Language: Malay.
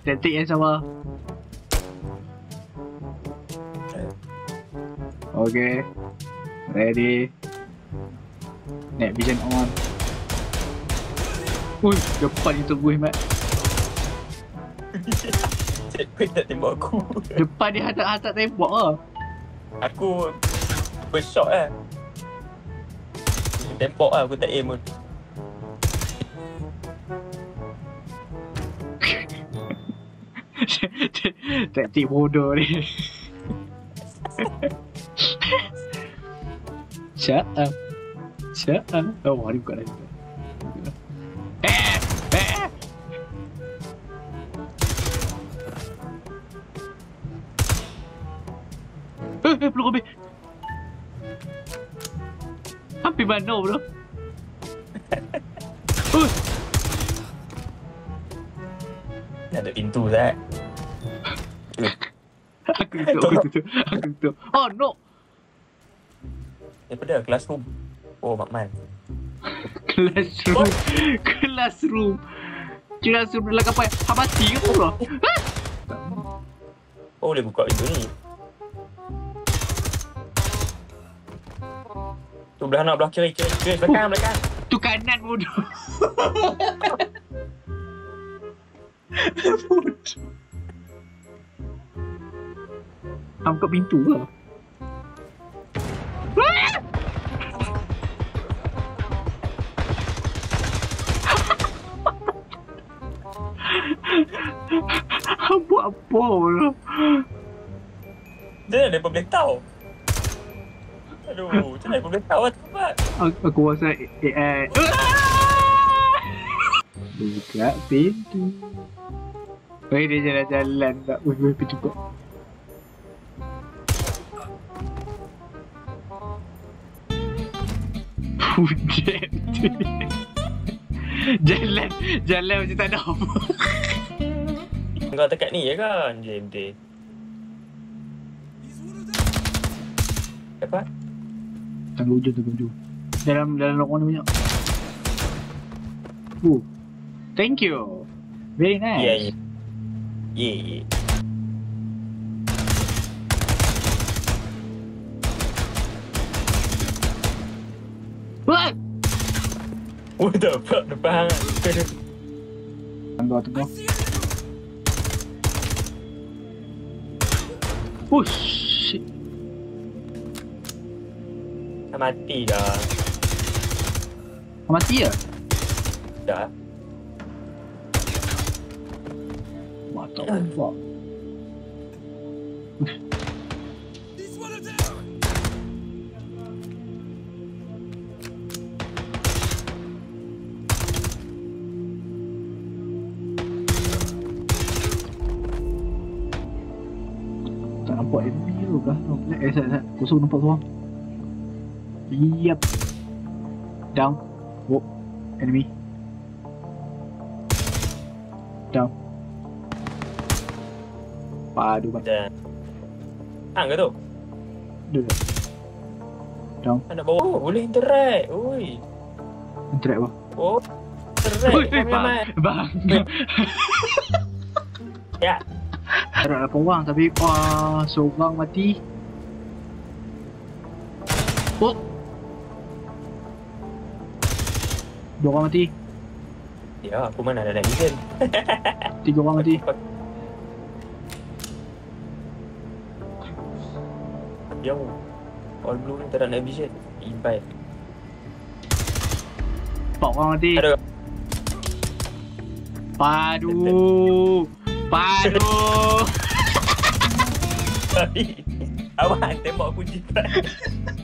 Taktik yang sama. Okay. Ready. Net vision on. Ui, depan itu gue, Mat. Checkpoint tak tembak aku. Depan dia hantar-hantar tembak lah. Aku first shot lah. Tembak lah aku tak aim pun. Taktik bodoh ni. Shut up. Shut up. Oh, hari buka lagi. Eh! Eh! Peluk habis. Hampir mana bro? Ada pintu tak? Aku tutup, aku tutup, aku tutup. Oh no! Daripada classroom. Oh, Makman. Classroom. Classroom. Classroom dalam kapal. Habati ke apa bro? Oh, boleh buka pintu ni. Tu belah nak belah kiri, kiri, kiri, belakang, belakang. Tu kanan bodoh. bodoh. Ah, buka pintu ke? Buat apa bro? Dia ada boleh tahu. Aduh, macam mana boleh tahu Mat? Aku, aku rasa AI. Buka pintu. Weh dia jalan-jalan tak. Weh pintu kau. Hujan Jalan Jalan macam tak ada apa Kau dekat ni je kan, JMT? Dapat? Tangga hujung tangga hujung Dalam dalam lorong ni banyak Oh Thank you Very nice Ya, ya. Ya, ya. What? Oh, dapat depan. Tangga tu kau Oh shit Dah mati dah. Kau mati ya? Dah. Mata Allah Tak nampak enemy tu kah? Nampak eh, sat, sat. Kosong nampak seorang. Yep. Down. Oh, enemy. Down. Padu bang. Dan. Hang ke tu? Duduk. Down. Anak bawah. Oh, boleh interact. Oi. Interact bang. Oh. Interact. Oi, Kau bang. Bang. Ya. Ada 8 orang tapi wah, seorang mati. Oh. Dua orang mati. Ya, aku mana ada vision. Tiga orang mati. Jauh. All blue ni tak ada night vision. Ibai. Empat orang mati. Ada. Padu. Padu. Awak tembak aku jibat.